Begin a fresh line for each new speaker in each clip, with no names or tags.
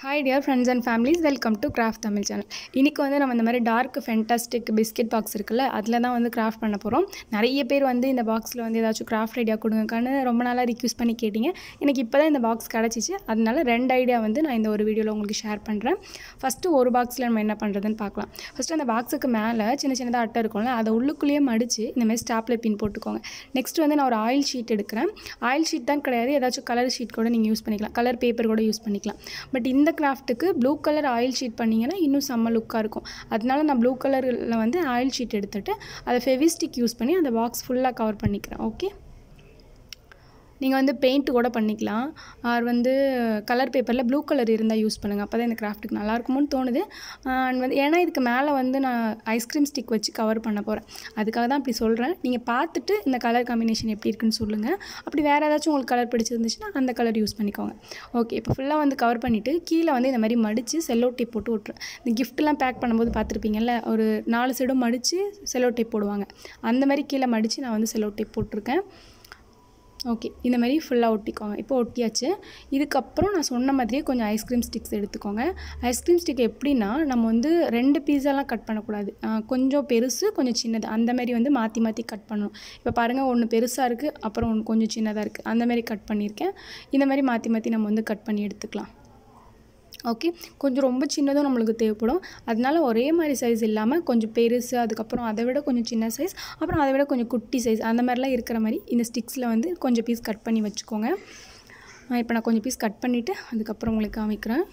Hi dear friends and families welcome to craft Tamil channel இன்றைக்கி வந்து நம்ம இந்த மாதிரி டார்க் ஃபென்டாஸ்டிக் பிஸ்கெட் பாக்ஸ் இருக்குல்ல அதில் தான் வந்து கிராஃப்ட் பண்ண போகிறோம் நிறைய பேர் வந்து இந்த பாக்ஸில் வந்து ஏதாச்சும் கிராஃப்ட் ஐடியா கொடுங்கக்கான்னு ரொம்ப நாளாக ரிக்வஸ்ட் பண்ணி கேட்டிங்க. எனக்கு இப்போ தான் இந்த பாக்ஸ் கிடச்சிச்சு. அதனால ரெண்டு ஐடியா வந்து நான் இந்த ஒரு வீடியோவில் உங்களுக்கு ஷேர் பண்ணுறேன் ஃபஸ்ட்டு ஒரு பாக்ஸில் நம்ம என்ன பண்ணுறதுன்னு பார்க்கலாம். ஃபஸ்ட்டு அந்த பாக்ஸுக்கு மேலே சின்ன சின்னதாக அட்டை இருக்கும்ல அதை உள்ளுக்குள்ளேயே மடித்து இந்த மாதிரி ஸ்டாப்ல பின் போட்டுக்கோங்க. நெக்ஸ்ட் வந்து நான் ஒரு ஆயில் ஷீட் எடுக்கிறேன். ஆயில் ஷீட் தான் கிடையாது. ஏதாச்சும் கலர் ஷீட் கூட நீங்கள் யூஸ் பண்ணிக்கலாம். கலர் பேப்பர் கூட யூஸ் பண்ணிக்கலாம். பட் இந்த கிராஃப்ட்டுக்கு ப்ளூ கலர் ஆயில் ஷீட் பண்ணிங்கன்னா இன்னும் செம்ம லுக்காக இருக்கும். அதனால நான் ப்ளூ கலரில் வந்து ஆயில் ஷீட் எடுத்துகிட்டு அதை ஃபெவிஸ்டிக் யூஸ் பண்ணி அந்த பாக்ஸ் ஃபுல்லாக கவர் பண்ணிக்கிறேன். ஓகே? நீங்கள் வந்து பெயிண்ட் கூட பண்ணிக்கலாம். ஆர் வந்து கலர் பேப்பரில் ப்ளூ கலர் இருந்தால் யூஸ் பண்ணுங்கள் அப்போ தான் இந்த கிராஃப்ட்டுக்கு நல்லாயிருக்குமோன்னு தோணுது. அண்ட் வந்து ஏன்னா இதுக்கு மேலே வந்து நான் ஐஸ்கிரீம் ஸ்டிக் வச்சு கவர் பண்ண போகிறேன் அதுக்காக தான் அப்படி சொல்கிறேன் நீங்கள் பார்த்துட்டு இந்த கலர் காம்பினேஷன் எப்படி இருக்குன்னு சொல்லுங்கள் அப்படி வேறு ஏதாச்சும் உங்களுக்கு கலர் பிடிச்சிருந்துச்சுன்னா அந்த கலர் யூஸ் பண்ணிக்கோங்க. ஓகே இப்போ ஃபுல்லாக வந்து கவர் பண்ணிவிட்டு கீழே வந்து இந்த மாதிரி மடித்து செல்லோ டேப் போட்டு விட்ருவேன் இந்த கிஃப்ட்லாம் பேக் பண்ணும்போது பார்த்துருப்பீங்கல்ல ஒரு நாலு சைடும் மடித்து செல்லோ டேப் போடுவாங்க. அந்த மாதிரி கீழே மடித்து நான் வந்து செல்லோ டேப் போட்டிருக்கேன். ஓகே. இந்த மாதிரி ஃபுல்லாக ஒட்டிக்கோங்க. இப்போ ஒட்டியாச்சு. இதுக்கப்புறம் நான் சொன்ன மாதிரியே கொஞ்சம் ஐஸ்கிரீம் ஸ்டிக்ஸ் எடுத்துக்கோங்க. ஐஸ்கிரீம் ஸ்டிக் எப்படின்னா நம்ம வந்து ரெண்டு பீஸாலாம் கட் பண்ணக்கூடாது. கொஞ்சம் பெருசு கொஞ்சம் சின்னது. அந்த மாதிரி வந்து மாற்றி மாற்றி கட் பண்ணணும். இப்போ பாருங்கள் ஒன்று பெருசாக இருக்குது அப்புறம் ஒன்று கொஞ்சம் சின்னதாக இருக்குது அந்த மாதிரி கட் பண்ணியிருக்கேன். இந்த மாதிரி மாற்றி மாற்றி நம்ம வந்து கட் பண்ணி எடுத்துக்கலாம். ஓகே கொஞ்சம் ரொம்ப சின்னதும் நம்மளுக்கு தேவைப்படும். அதனால ஒரே மாதிரி சைஸ் இல்லாமல் கொஞ்சம் பெருசு அதுக்கப்புறம் அதை விட கொஞ்சம் சின்ன சைஸ் அப்புறம் அதை விட கொஞ்சம் குட்டி சைஸ் அந்த மாதிரிலாம் இருக்கிற மாதிரி இந்த ஸ்டிக்ஸில் வந்து கொஞ்சம் பீஸ் கட் பண்ணி வச்சுக்கோங்க. இப்போ நான் கொஞ்சம் பீஸ் கட் பண்ணிவிட்டு அதுக்கப்புறம் உங்களுக்கு காமிக்கிறேன்.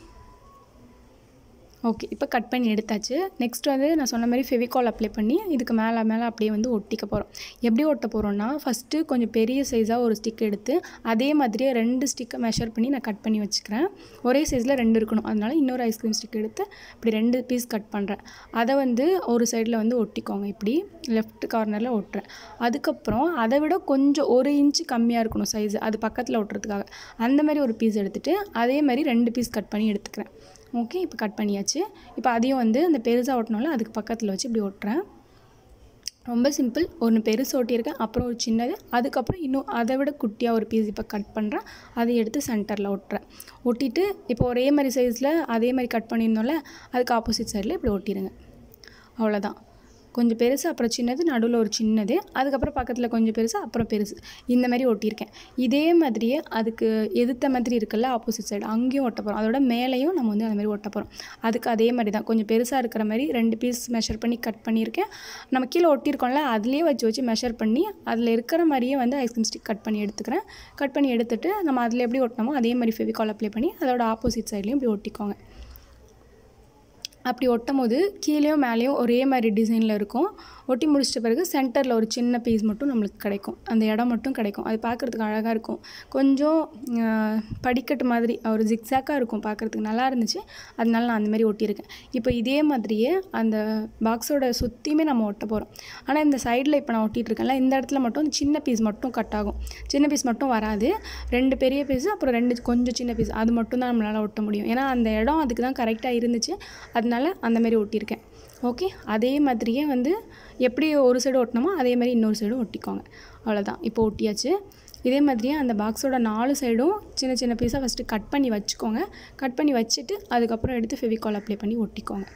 ஓகே இப்போ கட் பண்ணி எடுத்தாச்சு. நெக்ஸ்ட் வந்து நான் சொன்ன மாதிரி ஃபெவிகால் அப்ளை பண்ணி இதுக்கு மேலே மேலே அப்படியே வந்து ஒட்டிக்க போகிறோம் எப்படி ஒட்ட போகிறோன்னா ஃபஸ்ட்டு கொஞ்சம் பெரிய சைஸாக ஒரு ஸ்டிக் எடுத்து அதே மாதிரியே ரெண்டு ஸ்டிக்கை மெஷர் பண்ணி நான் கட் பண்ணி வச்சுக்கிறேன். ஒரே சைஸில் ரெண்டு இருக்கணும். அதனால் இன்னொரு ஐஸ்கிரீம் ஸ்டிக் எடுத்து இப்படி ரெண்டு பீஸ் கட் பண்ணுறேன் அதை வந்து ஒரு சைடில் வந்து ஒட்டிக்கோங்க. இப்படி லெஃப்ட் கார்னரில் ஒட்டுறேன். அதுக்கப்புறம் அதை விட கொஞ்சம் ஒரு இன்ச்சு கம்மியாக இருக்கணும் சைஸ் அது பக்கத்தில் ஒட்டுறதுக்காக. அந்த மாதிரி ஒரு பீஸ் எடுத்துகிட்டு அதே மாதிரி ரெண்டு பீஸ் கட் பண்ணி எடுத்துக்கிறேன். ஓகே இப்போ கட் பண்ணியாச்சு. இப்போ அதையும் வந்து அந்த பெருசாக ஒட்டினாலும் அதுக்கு பக்கத்தில் வச்சு இப்படி ஒட்டுறேன். ரொம்ப சிம்பிள் ஒன்று பெருசு ஒட்டியிருக்கேன் அப்புறம் ஒரு சின்னது. அதுக்கப்புறம் இன்னும் அதை விட குட்டியாக ஒரு பீஸ் இப்போ கட் பண்ணுறேன் அதை எடுத்து சென்டரில் ஒட்டுறேன். ஒட்டிட்டு இப்போ ஒரே மாதிரி சைஸில் அதே மாதிரி கட் பண்ணியிருந்தோம்ல அதுக்கு ஆப்போசிட் சைடில் இப்படி ஒட்டிடுங்க அவ்வளோதான் கொஞ்சம் பெருசு அப்புறம் சின்னது நடுவில் ஒரு சின்னது அதுக்கப்புறம் பக்கத்தில் கொஞ்சம் பெருசு அப்புறம் பெருசு. இந்த மாதிரி ஒட்டியிருக்கேன். இதே மாதிரியே அதுக்கு எதிர்த்த மாதிரி இருக்குல்ல ஆப்போசிட் சைடு அங்கேயும் ஒட்ட போகிறோம் அதோட மேலேயும் நம்ம வந்து அந்த மாதிரி ஒட்ட போகிறோம் அதுக்கு அதே மாதிரி தான். கொஞ்சம் பெருசாக இருக்கிற மாதிரி ரெண்டு பீஸ் மெஷர் பண்ணி கட் பண்ணியிருக்கேன். நம்ம கீழே ஒட்டியிருக்கோம்ல அதுலேயே வச்சு வச்சு மெஷர் பண்ணி அதில் இருக்கிற மாதிரியே வந்து ஐஸ்கிரீம் ஸ்டிக் கட் பண்ணி எடுத்துக்கிறேன். கட் பண்ணி எடுத்துகிட்டு நம்ம அதில் எப்படி ஒட்டினோமோ அதே மாதிரி ஃபெவிகால் அப்ளை பண்ணி அதோட ஆப்போசிட் சைட்லேயும் இப்படி ஒட்டிக்கோங்க. அப்படி ஒட்டும் போது கீழேயும் மேலேயும் ஒரே மாதிரி டிசைனில் இருக்கும். ஒட்டி முடிச்சிட்ட பிறகு சென்டரில் ஒரு சின்ன பீஸ் மட்டும் நம்மளுக்கு கிடைக்கும். அந்த இடம் மட்டும் கிடைக்கும். அது பார்க்குறதுக்கு அழகாக இருக்கும். கொஞ்சம் படிக்கட்டு மாதிரி ஒரு ஜிக்ஸாக்காக இருக்கும் பார்க்குறதுக்கு. நல்லா இருந்துச்சு. அதனால நான் அந்த மாதிரி ஒட்டியிருக்கேன். இப்போ இதே மாதிரியே அந்த பாக்ஸோட சுற்றியுமே நம்ம ஒட்ட போகிறோம் ஆனால் இந்த சைடில் இப்போ நான் ஒட்டிகிட்ருக்கேன்ல இந்த இடத்துல மட்டும் சின்ன பீஸ் மட்டும் கட் ஆகும். சின்ன பீஸ் மட்டும் வராது. ரெண்டு பெரிய பீஸு அப்புறம் ரெண்டு கொஞ்சம் சின்ன பீஸ் அது மட்டும் தான் நம்மளால் ஒட்ட முடியும். ஏன்னா அந்த இடம் அதுக்கு தான் கரெக்டாக இருந்துச்சு. அது அதனால அந்த மாதிரி ஒட்டியிருக்கேன். ஓகே அதே மாதிரியே வந்து எப்படி ஒரு சைடு ஒட்டினோமோ அதே மாதிரி இன்னொரு சைடும் ஒட்டிக்கோங்க. அவ்வளோதான் இப்போ ஒட்டியாச்சு. இதே மாதிரியே அந்த பாக்ஸோட நாலு சைடும் சின்ன சின்ன பீஸாக ஃபஸ்ட்டு கட் பண்ணி வச்சுக்கோங்க. கட் பண்ணி வச்சுட்டு அதுக்கப்புறம் எடுத்து ஃபெவிகால் அப்ளை பண்ணி ஒட்டிக்கோங்க.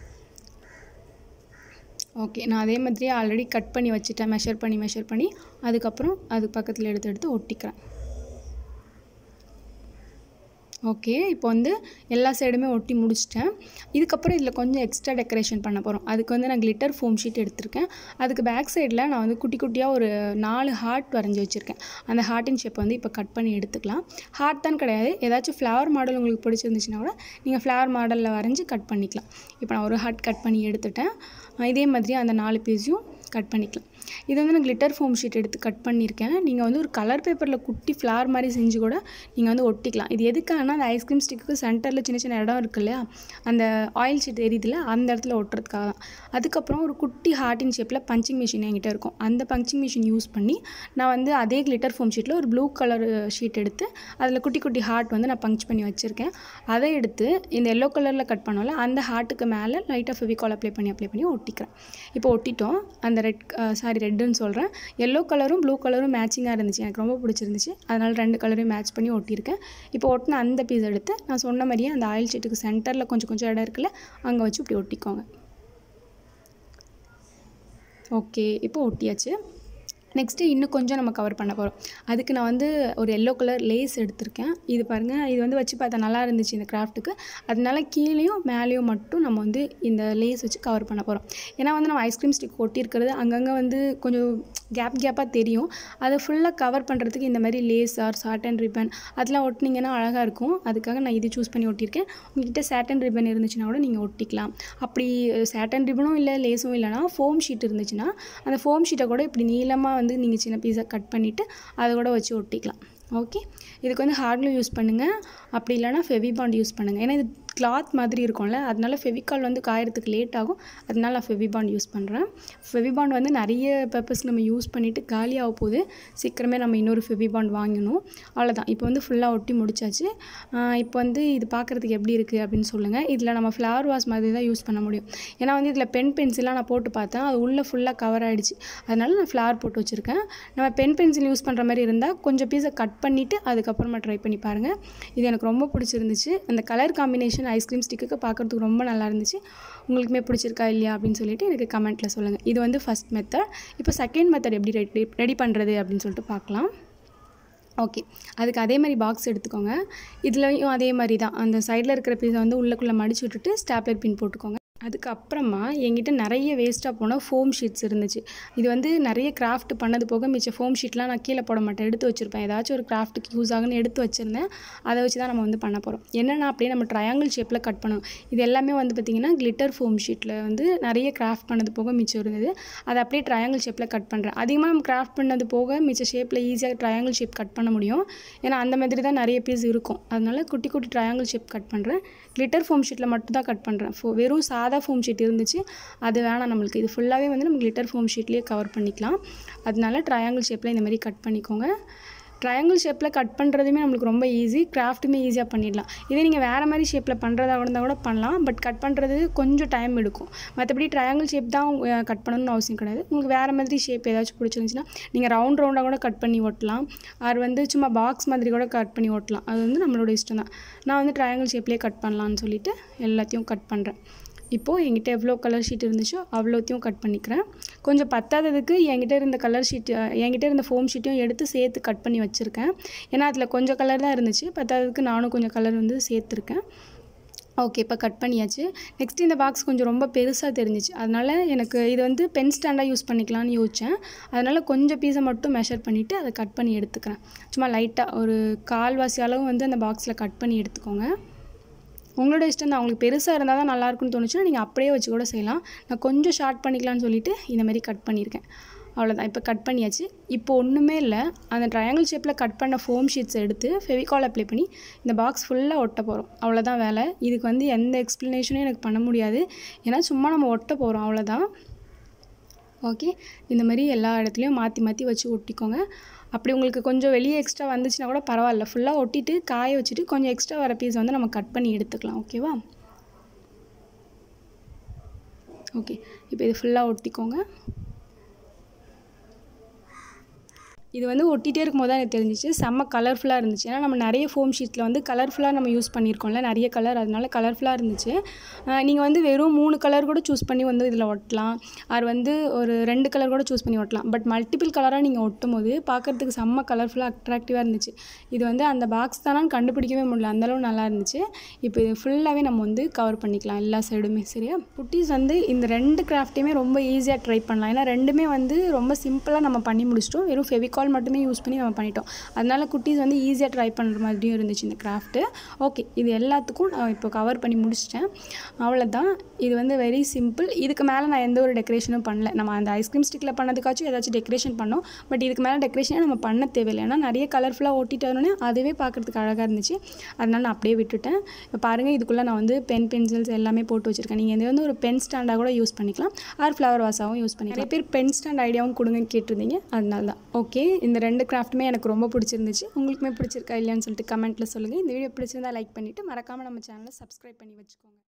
ஓகே நான் அதே மாதிரியே ஆல்ரெடி கட் பண்ணி வச்சுட்டேன். மெஷர் பண்ணி மெஷர் பண்ணி அதுக்கப்புறம் அது பக்கத்தில் எடுத்து எடுத்து ஒட்டிக்கிறேன். ஓகே இப்போ வந்து எல்லா சைடுமே ஒட்டி முடிச்சிட்டேன். இதுக்கப்புறம் இதில் கொஞ்சம் எக்ஸ்ட்ரா டெக்கரேஷன் பண்ண போகிறோம் அதுக்கு வந்து நான் கிளிட்டர் ஃபோம் ஷீட் எடுத்திருக்கேன். அதுக்கு பேக் சைடில் நான் வந்து குட்டி குட்டியாக ஒரு நாலு ஹார்ட் வரைஞ்சி வச்சுருக்கேன். அந்த ஹார்ட்டின் ஷேப் வந்து இப்போ கட் பண்ணி எடுத்துக்கலாம். ஹார்ட் தான் கிடையாது. ஏதாச்சும் ஃப்ளவர் மாடல் உங்களுக்கு பிடிச்சிருந்துச்சுன்னா கூட நீங்கள் ஃப்ளவர் மாடலில் வரைஞ்சி கட் பண்ணிக்கலாம். இப்போ நான் ஒரு ஹார்ட் கட் பண்ணி எடுத்துட்டேன். இதே மாதிரி அந்த நாலு பீஸையும் கட் பண்ணிக்கலாம். இது வந்து நான் கிளிட்டர் ஃபோம் ஷீட் எடுத்து கட் பண்ணியிருக்கேன். நீங்கள் வந்து ஒரு கலர் பேப்பரில் குட்டி ஃப்ளார் மாதிரி செஞ்சு கூட நீங்கள் வந்து ஒட்டிக்கலாம். இது எதுக்காகனா அந்த ஐஸ்கிரீம் ஸ்டிக்கு சென்டரில் சின்ன சின்ன இடம் இருக்கு இல்லையா? அந்த ஆயில் ஷீட் எரியுதுல அந்த இடத்துல ஒட்டுறதுக்காக தான். அதுக்கப்புறம் ஒரு குட்டி ஹார்ட்டின் ஷேப்பில் பஞ்சிங் மிஷின் என்கிட்ட இருக்கும். அந்த பஞ்சிங் மிஷின் யூஸ் பண்ணி நான் வந்து அதே கிளிட்டர் ஃபோம் ஷீட்டில் ஒரு ப்ளூ கலர் ஷீட் எடுத்து அதில் குட்டி குட்டி ஹார்ட் வந்து நான் பஞ்ச் பண்ணி வச்சுருக்கேன். அதை எடுத்து இந்த எல்லோ கலரில் கட் பண்ணோம்ல அந்த ஹார்ட்டுக்கு மேலே லைட்டாக ஃபெவிகால் அப்ளை பண்ணி அப்ளை பண்ணி ஒட்டிக்கிறேன். இப்போ ஒட்டிட்டோம். அந்த அந்த ரெட் சாரி ரெட்டுன்னு சொல்கிறேன் எல்லோ கலரும் ப்ளூ கலரும் மேட்சிங்காக இருந்துச்சு. எனக்கு ரொம்ப பிடிச்சிருந்துச்சு. அதனால் ரெண்டு கலரையும் மேட்ச் பண்ணி ஒட்டியிருக்கேன். இப்போ ஒட்டின அந்த பீஸ் எடுத்து நான் சொன்ன மாதிரியே அந்த ஆயில் ஷீட்டுக்கு சென்டரில் கொஞ்சம் கொஞ்சம் இடம் இருக்குல்ல அங்கே வச்சு இப்படி ஒட்டிக்கோங்க. ஓகே இப்போ ஒட்டியாச்சு. நெக்ஸ்ட்டு இன்னும் கொஞ்சம் நம்ம கவர் பண்ண போகிறோம் அதுக்கு நான் வந்து ஒரு எல்லோ கலர் லேஸ் எடுத்திருக்கேன். இது பாருங்கள் இது வந்து வச்சு பார்த்தா நல்லா இருந்துச்சு இந்த கிராஃப்ட்டுக்கு அதனால கீழேயும் மேலேயும் மட்டும் நம்ம வந்து இந்த லேஸ் வச்சு கவர் பண்ண போகிறோம் ஏன்னா வந்து நம்ம ஐஸ்கிரீம் ஸ்டிக் ஒட்டியிருக்கிறது அங்கங்கே வந்து கொஞ்சம் கேப் கேப்பாக தெரியும். அதை ஃபுல்லாக கவர் பண்ணுறதுக்கு இந்த மாதிரி லேஸ் ஆர் சாட்டன் ரிப்பன் அதெல்லாம் ஒட்டினீங்கன்னா அழகாக இருக்கும். அதுக்காக நான் இது சூஸ் பண்ணி ஒட்டியிருக்கேன். உங்ககிட்ட சாட்டன் ரிப்பன் இருந்துச்சுன்னா கூட நீங்கள் ஒட்டிக்கலாம். அப்படி சாட்டன் ரிப்பனும் இல்லை லேஸும் இல்லைனா ஃபோம் ஷீட் இருந்துச்சுன்னா அந்த ஃபோம் ஷீட்டை கூட இப்படி நீளமாக வந்து நீங்கள் சின்ன பீஸாக கட் பண்ணிவிட்டு அதை கூட வச்சு ஒட்டிக்கலாம். ஓகே இதுக்கு வந்து ஹார்ட்லூ யூஸ் பண்ணுங்கள் அப்படி இல்லைனா ஃபெவிபாண்ட் யூஸ் பண்ணுங்கள் ஏன்னா இது கிளாத் மாதிரி இருக்கும்ல அதனால ஃபெவிகால் வந்து காயறதுக்கு லேட் ஆகும். அதனால நான் ஃபெவிபாண்ட் யூஸ் பண்ணுறேன் ஃபெவிபாண்ட் வந்து நிறைய பர்பஸ் நம்ம யூஸ் பண்ணிவிட்டு காலியாக போகுது. சீக்கிரமே நம்ம இன்னொரு ஃபெவிபாண்ட் வாங்கணும். அவ்வளோதான் இப்போ வந்து ஃபுல்லாக ஒட்டி முடிச்சாச்சு. இப்போ வந்து இது பார்க்குறதுக்கு எப்படி இருக்குது அப்படின்னு சொல்லுங்கள் இதில் நம்ம ஃப்ளவர் வாஷ் மாதிரி தான் யூஸ் பண்ண முடியும். ஏன்னா வந்து இதில் பென் பென்சிலாம் நான் போட்டு பார்த்தேன். அது உள்ளே ஃபுல்லாக கவர் ஆகிடுச்சு அதனால நான் ஃப்ளவர் போட்டு வச்சுருக்கேன். நம்ம பென் பென்சில் யூஸ் பண்ணுற மாதிரி இருந்தால் கொஞ்சம் பீஸை கட் பண்ணிவிட்டு அதுக்கப்புறமா ட்ரை பண்ணி பாருங்கள் இது எனக்கு ரொம்ப பிடிச்சிருந்துச்சு. அந்த கலர் காம்பினேஷன் ஐஸ்கிரீம் ஸ்டிக்குக்கு பார்க்குறதுக்கு ரொம்ப நல்லா இருந்துச்சு. உங்களுக்குமே பிடிச்சிருக்கா இல்லையா அப்படின்னு சொல்லிட்டு எனக்கு கமெண்ட்டில் சொல்லுங்கள் இது வந்து ஃபஸ்ட் மெத்தட் இப்போ செகண்ட் மெத்தட் எப்படி ரெடி ரெடி பண்ணுறது அப்படின்னு சொல்லிட்டு பார்க்கலாம். ஓகே அதுக்கு அதே மாதிரி பாக்ஸ் எடுத்துக்கோங்க. இதுலேயும் அதே மாதிரி தான். அந்த சைடில் இருக்கிற பீஸை வந்து உள்ளக்குள்ளே மடிச்சு விட்டுட்டு ஸ்டாப்லர் பின் போட்டுக்கோங்க. அதுக்கப்புறமா என்கிட்ட நிறைய வேஸ்ட்டாக போன ஃபோம் ஷீட்ஸ் இருந்துச்சு. இது வந்து நிறைய கிராஃப்ட் பண்ணது போக மிச்ச ஃபோம் ஷீட்லாம் நான் கீழே போட மாட்டேன். எடுத்து வச்சுருப்பேன். ஏதாச்சும் ஒரு கிராஃப்ட்டுக்கு யூஸ் ஆகுன்னு எடுத்து வச்சுருந்தேன். அதை வச்சு தான் நம்ம வந்து பண்ண போகிறோம் என்னென்னா அப்படியே நம்ம ட்ரையாங்கிள் ஷேப்பில் கட் பண்ணணும். இது எல்லாமே வந்து பார்த்திங்கன்னா கிளிட்டர் ஃபோம் ஷீட்டில் வந்து நிறைய கிராஃப்ட் பண்ணது போக மிச்சம் இருந்தது. அதை அப்படியே ட்ரையாங்கிள் ஷேப்பில் கட் பண்ணுறேன் அதிகமாக நம்ம கிராஃப்ட் பண்ணது போக மிச்ச ஷேப்பில் ஈஸியாக ட்ரையாங்கிள் ஷேப் கட் பண்ண முடியும். ஏன்னா அந்த மாதிரி தான் நிறைய பீஸ் இருக்கும். அதனால குட்டி குட்டி ட்ரையாங்கிள் ஷேப் கட் பண்ணுறேன் கிளிட்டர் ஃபோம் ஷீட்டில் மட்டும் தான் கட் பண்ணுறேன் ஃபோ வெறும் சாதா ஃபோம் ஷீட் இருந்துச்சு. அது வேணாம் நம்மளுக்கு. இது ஃபுல்லாகவே வந்து நம்ம கிளிட்டர் ஃபோம் ஷீட்லேயே கவர் பண்ணிக்கலாம். அதனால ட்ரையாங்கிள் ஷேப்பில் இந்த மாதிரி கட் பண்ணிக்கோங்க. ட்ரையாங்கிள் ஷேப்பில் கட் பண்ணுறதுமே நம்மளுக்கு ரொம்ப ஈஸி கிராஃப்ட்டுமே ஈஸியாக பண்ணிடலாம். இதே நீங்கள் வேறு மாதிரி ஷேப்பில் பண்ணுறதா இருந்தால் கூட பண்ணலாம் பட் கட் பண்ணுறது கொஞ்சம் டைம் எடுக்கும். மற்றபடி ட்ரையாங்கிள் ஷேப் தான் கட் பண்ணணும்னு அவசியம் கிடையாது. உங்களுக்கு வேறு மாதிரி ஷேப் ஏதாச்சும் பிடிச்சிருந்துச்சுன்னா நீங்கள் ரவுண்ட் ரவுண்டாக கூட கட் பண்ணி ஓட்டலாம். அது வந்து சும்மா பாக்ஸ் மாதிரி கூட கட் பண்ணி ஓட்டலாம். அது வந்து நம்மளோட இஷ்டம் தான் நான் வந்து ட்ரையாங்கிள் ஷேப்லேயே கட் பண்ணலான்னு சொல்லிட்டு எல்லாத்தையும் கட் பண்ணுறேன் இப்போது என்கிட்ட எவ்வளோ கலர் ஷீட் இருந்துச்சோ அவ்வளோத்தையும் கட் பண்ணிக்கிறேன். கொஞ்சம் பத்தாததுக்கு என்கிட்ட இருந்த கலர் ஷீட் என்கிட்ட இருந்த ஃபோம் ஷீட்டையும் எடுத்து சேர்த்து கட் பண்ணி வச்சுருக்கேன். ஏன்னா அதில் கொஞ்சம் கலர் தான் இருந்துச்சு. பத்தாததுக்கு நானும் கொஞ்சம் கலர் வந்து சேர்த்துருக்கேன். ஓகே இப்போ கட் பண்ணியாச்சு. நெக்ஸ்ட் இந்த பாக்ஸ் கொஞ்சம் ரொம்ப பெருசாக தெரிஞ்சிச்சு. அதனால் எனக்கு இது வந்து பென் ஸ்டாண்டாக யூஸ் பண்ணிக்கலாம்னு யோசித்தேன் அதனால் கொஞ்சம் பீஸை மட்டும் மெஷர் பண்ணிவிட்டு அதை கட் பண்ணி எடுத்துக்கிறேன். சும்மா லைட்டாக ஒரு கால்வாசி அளவு வந்து அந்த பாக்ஸில் கட் பண்ணி எடுத்துக்கோங்க. உங்களோட இஷ்டம் தான். உங்களுக்கு பெருசாக இருந்தால் தான் நல்லாயிருக்குன்னு தோணுச்சுன்னா நீங்கள் அப்படியே வச்சு கூட செய்யலாம். நான் கொஞ்சம் ஷார்ட் பண்ணிக்கலாம்னு சொல்லிட்டு இந்தமாதிரி கட் பண்ணியிருக்கேன். அவ்வளோதான் இப்போ கட் பண்ணியாச்சு. இப்போ ஒன்றுமே இல்லை. அந்த ட்ரையாங்கிள் ஷேப்பில் கட் பண்ண ஃபோம் ஷீட்ஸ் எடுத்து ஃபெவிகால் அப்ளை பண்ணி இந்த பாக்ஸ் ஃபுல்லாக ஒட்ட போகிறோம் அவ்வளோதான் வேலை. இதுக்கு வந்து எந்த எக்ஸ்ப்ளனேஷனும் எனக்கு பண்ண முடியாது. ஏன்னா சும்மா நம்ம ஒட்ட போகிறோம் அவ்வளோதான் ஓகே இந்த மாதிரி எல்லா இடத்துலையும் மாற்றி மாற்றி வச்சு ஒட்டிக்கோங்க. அப்படி உங்களுக்கு கொஞ்சம் வெளியே எக்ஸ்ட்ரா வந்துச்சுன்னா கூட பரவாயில்ல. ஃபுல்லாக ஒட்டிட்டு காய வச்சுட்டு கொஞ்சம் எக்ஸ்ட்ரா வர பீஸ் வந்து நம்ம கட் பண்ணி எடுத்துக்கலாம். ஓகேவா ஓகே இப்போ இது ஃபுல்லாக ஒட்டிக்கோங்க. இது வந்து ஒட்டிகிட்டே இருக்கும்போது தான் எனக்கு தெரிஞ்சிச்சு. செம்ம கலர்ஃபுல்லாக இருந்துச்சு. ஏன்னா நம்ம நிறைய ஃபோம் ஷீட்டில் வந்து கலர்ஃபுல்லாக நம்ம யூஸ் பண்ணியிருக்கோம்ல நிறைய கலர் அதனால கலர்ஃபுல்லாக இருந்துச்சு. நீங்கள் வந்து வெறும் மூணு கலர் கூட சூஸ் பண்ணி வந்து இதில் ஒட்டலாம். அது வந்து ஒரு ரெண்டு கலர் கூட சூஸ் பண்ணி ஒட்டலாம். பட் மல்டிபிள் கலராக நீங்கள் ஒட்டும் போது பார்க்குறதுக்கு செம்ம கலர்ஃபுல்லாக அட்ராக்டிவாக இருந்துச்சு. இது வந்து அந்த பாக்ஸ் தானான்னு கண்டுபிடிக்கவே முடியல. அந்தளவு நல்லா இருந்துச்சு. இப்போ இது ஃபுல்லாகவே நம்ம வந்து கவர் பண்ணிக்கலாம் எல்லா சைடுமே சரியா? குட்டீஸ் வந்து இந்த ரெண்டு கிராஃப்ட்டையுமே ரொம்ப ஈஸியாக ட்ரை பண்ணலாம். ஏன்னா ரெண்டுமே வந்து ரொம்ப சிம்பிளாக நம்ம பண்ணி முடிச்சிட்டோம். வெறும் ஃபெவிகால் மட்டுமே யூஸ் பண்ணி நம்ம பண்ணிட்டோம். அதனால குட்டீஸ் வந்து ஈஸியாக ட்ரை பண்ணுற மாதிரியும் இருந்துச்சு இந்த கிராஃப்ட்டு ஓகே இது எல்லாத்துக்கும் நான் இப்போ கவர் பண்ணி முடிச்சிட்டேன். அவ்வளோதான் இது வந்து வெரி சிம்பிள் இதுக்கு மேலே நான் எந்த ஒரு டெக்கரேஷனும் பண்ணல. நம்ம அந்த ஐஸ்கிரீம் ஸ்டிக்கில் பண்ணதுக்காச்சும் ஏதாச்சும் டெக்கரேஷன் பண்ணோம். பட் இதுக்கு மேலே டெக்கரேஷனே நம்ம பண்ண தேவையில்லை. ஏன்னா நிறைய கலர்ஃபுல்லாக ஓட்டிட்டோன்னே அதுவே பார்க்குறதுக்கு அழகாக இருந்துச்சு. அதனால் நான் அப்படியே விட்டுட்டேன். இப்போ பாருங்கள் இதுக்குள்ளே நான் வந்து பென் பென்சில்ஸ் எல்லாமே போட்டு வச்சுருக்கேன். நீங்கள் இது வந்து ஒரு பென் ஸ்டாண்டாக கூட யூஸ் பண்ணிக்கலாம். ஆர் ஃப்ளவர் வாஸாகவும் யூஸ் பண்ணிக்கலாம். நிறைய பேர் பென் ஸ்டாண்ட் ஐடியாவும் கொடுங்கன்னு கேட்டிருந்தீங்க. அதனால தான் ஓகே இந்த ரெண்டு கிராஃப்ட்டுமே எனக்கு ரொம்ப பிடிச்சிருந்துச்சு. உங்களுக்குமே பிடிச்சிருக்கா இல்லையான்னு சொல்லிட்டு கமெண்ட்டில் சொல்லுங்கள் இந்த வீடியோ பிடிச்சிருந்தா லைக் பண்ணிவிட்டு மறக்காமல் நம்ம சேனலை சப்ஸ்கிரைப் பண்ணி வச்சுக்கோங்க.